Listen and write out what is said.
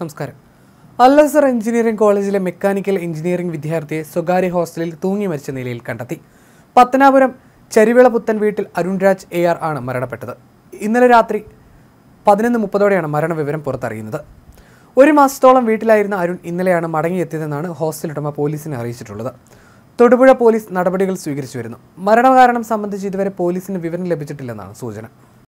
നമസ്കാരം. അല്ലസർ എഞ്ചിനീയറിംഗ് കോളേജിലെ mechanical engineering വിദ്യാർത്ഥിയെ സ്വകാര്യ ഹോസ്റ്റലിൽ തൂങ്ങി മരിച്ച നിലയിൽ കണ്ടെത്തി. പത്തനാപുരം ചരിവിള പുത്തൻ വീട്ടിൽ അരുൺരാജ് എ ആർ ആണ് മരണപ്പെട്ടത്. ഇന്നലെ രാത്രി പതിനൊന്ന് മുപ്പതോടെയാണ് മരണവിവരം പുറത്തറിയുന്നത്. ഒരു മാസത്തോളം വീട്ടിലായിരുന്ന അരുൺ ഇന്നലെയാണ് മടങ്ങിയെത്തിയതെന്നാണ് ഹോസ്റ്റൽ ഉടമ പോലീസിനെ അറിയിച്ചിട്ടുള്ളത്. തൊടുപുഴ പോലീസ് നടപടികൾ സ്വീകരിച്ചു വരുന്നു. മരണകാരണം സംബന്ധിച്ച് ഇതുവരെ പോലീസിന് വിവരം ലഭിച്ചിട്ടില്ലെന്നാണ് സൂചന.